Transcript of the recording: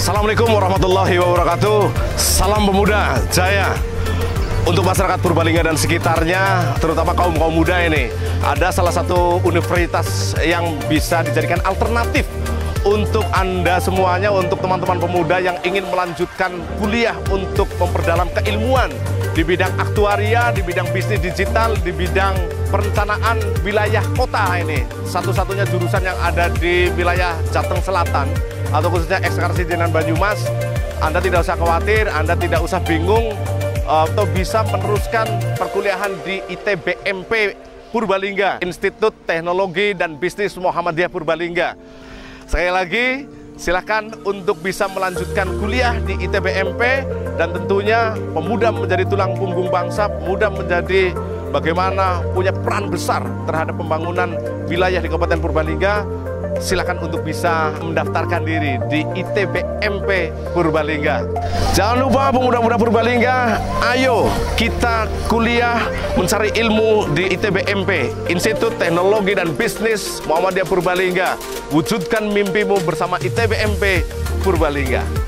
Assalamualaikum warahmatullahi wabarakatuh. Salam pemuda jaya. Untuk masyarakat Purbalingga dan sekitarnya, terutama kaum kaum muda ini, ada salah satu universitas yang bisa dijadikan alternatif untuk Anda semuanya, untuk teman-teman pemuda yang ingin melanjutkan kuliah untuk memperdalam keilmuan di bidang aktuaria, di bidang bisnis digital, di bidang perencanaan wilayah kota ini. Satu-satunya jurusan yang ada di wilayah Jateng Selatan atau khususnya ekskarsi Jenan Banyumas. Anda tidak usah khawatir, Anda tidak usah bingung atau bisa meneruskan perkuliahan di ITBMP Purbalingga, Institut Teknologi dan Bisnis Muhammadiyah Purbalingga. Sekali lagi, silakan untuk bisa melanjutkan kuliah di ITBMP dan tentunya pemuda menjadi tulang punggung bangsa, pemuda menjadi bagaimana punya peran besar terhadap pembangunan wilayah di Kabupaten Purbalingga silakan untuk bisa mendaftarkan diri di ITBMP Purbalingga. Jangan lupa pemuda-pemuda Purbalingga, ayo kita kuliah mencari ilmu di ITBMP, Institut Teknologi dan Bisnis Muhammadiyah Purbalingga. Wujudkan mimpimu bersama ITBMP Purbalingga.